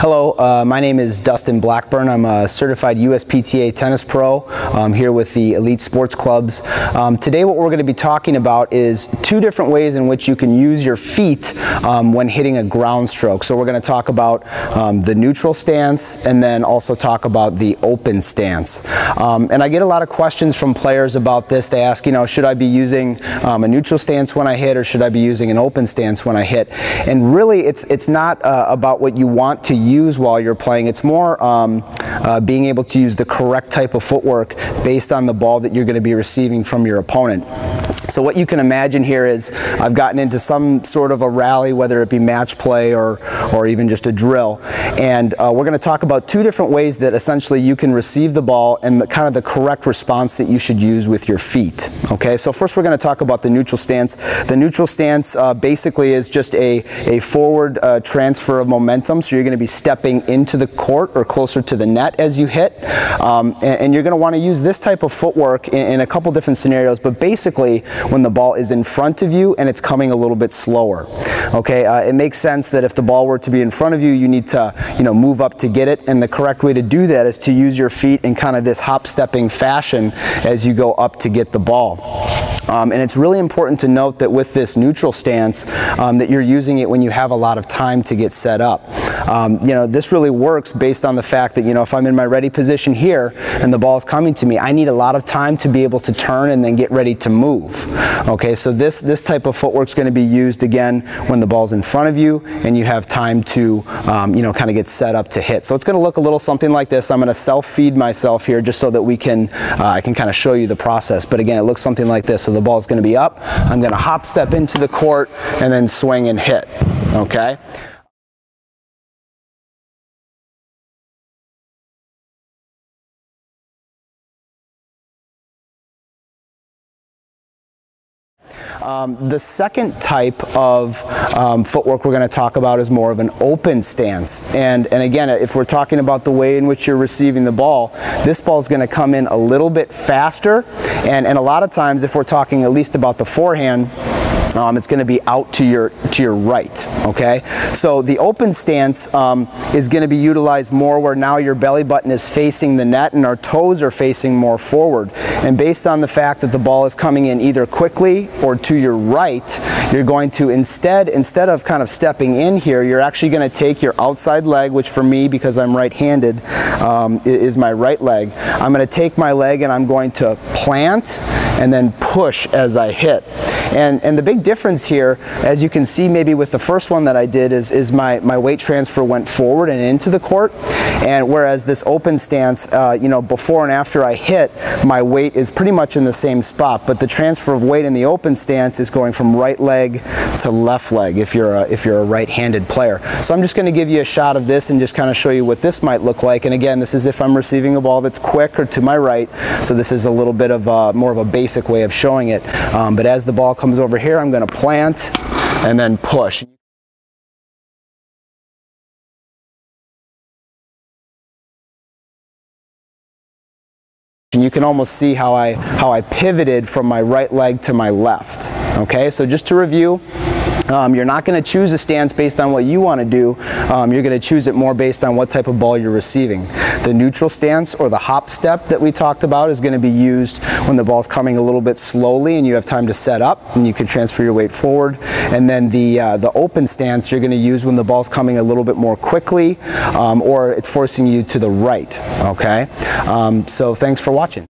Hello, uh, my name is Dustin Blackburn. I'm a certified USPTA tennis pro I'm here with the Elite Sports Clubs. Um, today what we're going to be talking about is two different ways in which you can use your feet um, when hitting a ground stroke. So we're going to talk about um, the neutral stance and then also talk about the open stance. Um, and I get a lot of questions from players about this. They ask, you know, should I be using um, a neutral stance when I hit or should I be using an open stance when I hit? And really it's, it's not uh, about what you want to while you're playing. It's more um, uh, being able to use the correct type of footwork based on the ball that you're going to be receiving from your opponent. So what you can imagine here is I've gotten into some sort of a rally, whether it be match play or, or even just a drill. And uh, we're going to talk about two different ways that essentially you can receive the ball and the, kind of the correct response that you should use with your feet. Okay, so first we're going to talk about the neutral stance. The neutral stance uh, basically is just a, a forward uh, transfer of momentum. So you're going to be stepping into the court or closer to the net as you hit. Um, and, and, you're going to want to use this type of footwork in, in a couple different scenarios. But basically, when the ball is in front of you and it's coming a little bit slower. Okay, uh, it makes sense that if the ball were to be in front of you, you need to, you know, move up to get it. And the correct way to do that is to use your feet in kind of this hop stepping fashion as you go up to get the ball. Um, and it's really important to note that with this neutral stance um, that you're using it when you have a lot of time to get set up. Um, you know, this really works based on the fact that, you know, if I'm in my ready position here and the ball is coming to me, I need a lot of time to be able to turn and then get ready to move. Okay, so this, this type of footwork is going to be used again when the ball's in front of you and you have time to, um, you know, kind of get set up to hit. So it's going to look a little something like this. I'm going to self-feed myself here just so that we can, uh, I can kind of show you the process. But again, it looks something like this. So the ball is going to be up. I'm going to hop step into the court and then swing and hit. Okay. Um, the second type of um, footwork we're going to talk about is more of an open stance. And, and again, if we're talking about the way in which you're receiving the ball, this ball is going to come in a little bit faster. And, and a lot of times, if we're talking at least about the forehand, um, it's going to be out to your to your right okay? So the open stance um, is going to be utilized more where now your belly button is facing the net and our toes are facing more forward. And based on the fact that the ball is coming in either quickly or to your right you're going to instead instead of kind of stepping in here you're actually going to take your outside leg which for me because I'm right-handed um, is my right leg. I'm going to take my leg and I'm going to plant and then push as I hit and, and the big difference here, as you can see maybe with the first one that I did, is, is my, my weight transfer went forward and into the court. And whereas this open stance, uh, you know, before and after I hit, my weight is pretty much in the same spot. But the transfer of weight in the open stance is going from right leg to left leg if you're a, if you're a right-handed player. So I'm just going to give you a shot of this and just kind of show you what this might look like. And again, this is if I'm receiving a ball that's quick or to my right. So this is a little bit of a, more of a basic way of showing it. Um, but as the ball comes over here, I'm going to plant and then push. And you can almost see how I, how I pivoted from my right leg to my left. Okay, so just to review, um, you're not going to choose a stance based on what you want to do. Um, you're going to choose it more based on what type of ball you're receiving. The neutral stance or the hop step that we talked about is going to be used when the ball's coming a little bit slowly and you have time to set up and you can transfer your weight forward. And then the, uh, the open stance you're going to use when the ball's coming a little bit more quickly um, or it's forcing you to the right. Okay, um, so thanks for watching.